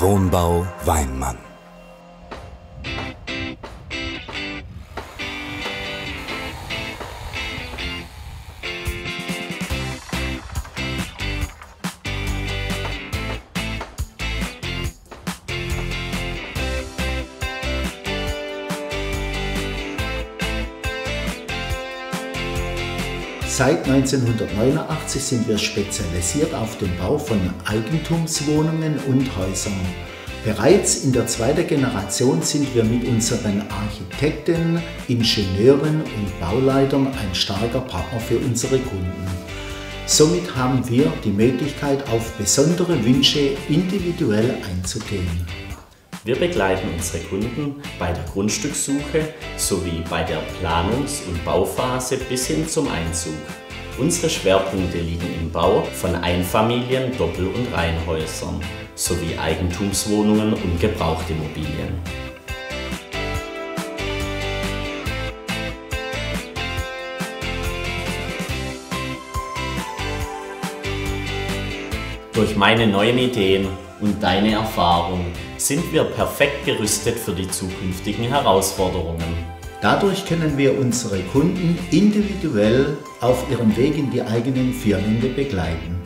Wohnbau Weinmann. Seit 1989 sind wir spezialisiert auf den Bau von Eigentumswohnungen und Häusern. Bereits in der zweiten Generation sind wir mit unseren Architekten, Ingenieuren und Bauleitern ein starker Partner für unsere Kunden. Somit haben wir die Möglichkeit, auf besondere Wünsche individuell einzugehen. Wir begleiten unsere Kunden bei der Grundstückssuche sowie bei der Planungs- und Bauphase bis hin zum Einzug. Unsere Schwerpunkte liegen im Bau von Einfamilien-, Doppel- und Reihenhäusern sowie Eigentumswohnungen und Gebrauchtimmobilien. Durch meine neuen Ideen und deine Erfahrung sind wir perfekt gerüstet für die zukünftigen Herausforderungen. Dadurch können wir unsere Kunden individuell auf ihrem Weg in die eigenen Wände begleiten.